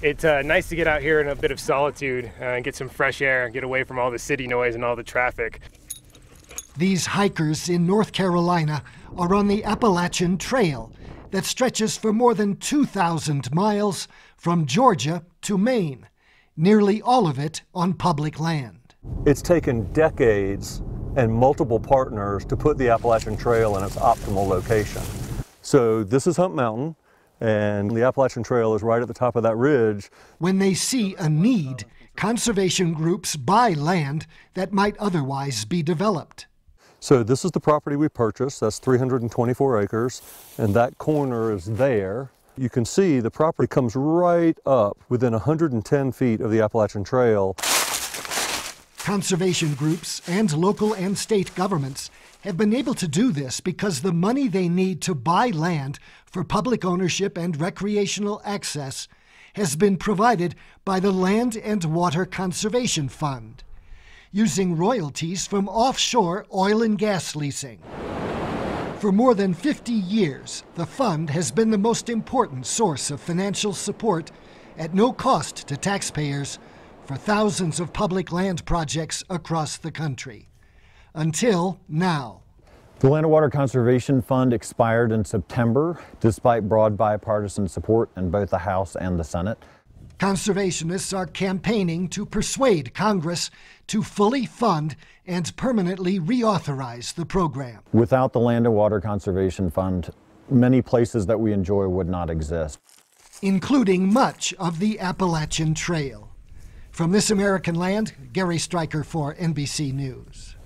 It's uh, nice to get out here in a bit of solitude uh, and get some fresh air, and get away from all the city noise and all the traffic. These hikers in North Carolina are on the Appalachian Trail that stretches for more than 2,000 miles from Georgia to Maine, nearly all of it on public land. It's taken decades and multiple partners to put the Appalachian Trail in its optimal location. So this is Hump Mountain, and the Appalachian Trail is right at the top of that ridge. When they see a need, conservation groups buy land that might otherwise be developed. So this is the property we purchased. That's 324 acres, and that corner is there. You can see the property comes right up within 110 feet of the Appalachian Trail. Conservation groups and local and state governments have been able to do this because the money they need to buy land for public ownership and recreational access has been provided by the Land and Water Conservation Fund using royalties from offshore oil and gas leasing. For more than 50 years, the fund has been the most important source of financial support at no cost to taxpayers for thousands of public land projects across the country. Until now. The Land and Water Conservation Fund expired in September, despite broad bipartisan support in both the House and the Senate. Conservationists are campaigning to persuade Congress to fully fund and permanently reauthorize the program. Without the Land and Water Conservation Fund, many places that we enjoy would not exist, including much of the Appalachian Trail. From This American Land, Gary Strieker for NBC News.